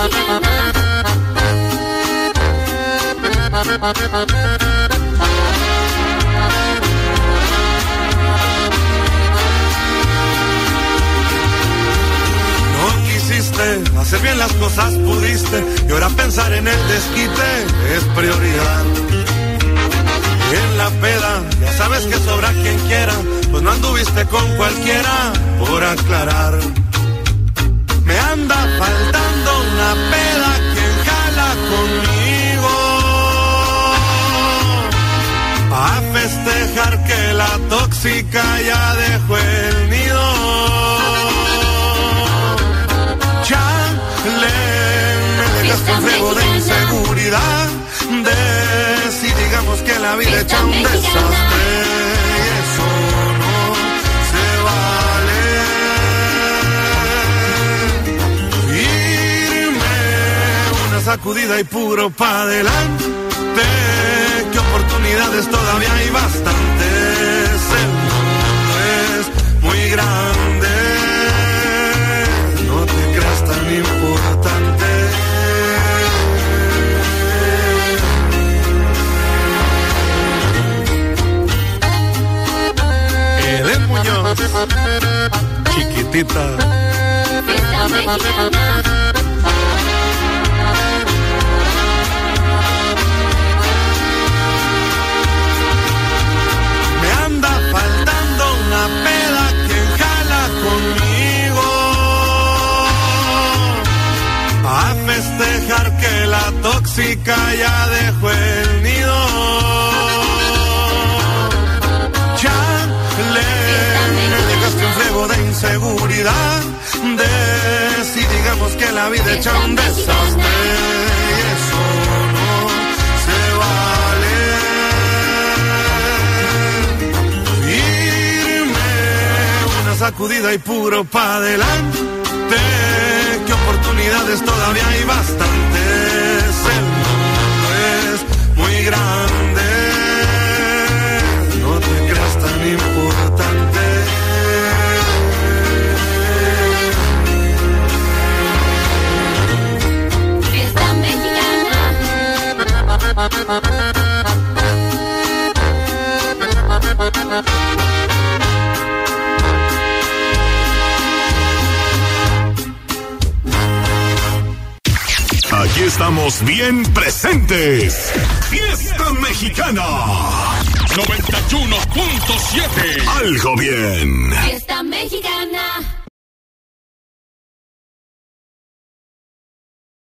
No quisiste hacer bien las cosas, pudiste, y ahora pensar en el desquite es prioridad. En la peda, ya sabes que sobra quien quiera, pues no anduviste con cualquiera, por aclarar. Me anda faltando festejar que la tóxica ya dejó el nido. Chale, me dejaste un fuego de inseguridad. De si digamos que la vida echa un desastre. Y eso no se vale. Irme una sacudida y puro pa' adelante. Todavía hay bastantes. El mundo es muy grande. No te creas tan importante. Eden Muñoz, chiquitita. Festejar que la tóxica ya dejó el nido. Chale, me dejaste un fuego de inseguridad. De si digamos que la vida echa un desastre. Y eso no se vale. Irme una sacudida y puro pa' adelante. Que oportunidades todavía hay bastantes. El mundo es muy grande. No te creas tan importante. Fiesta mexicana. Estamos bien presentes. Fiesta Mexicana. 91.7. Algo bien. Fiesta mexicana.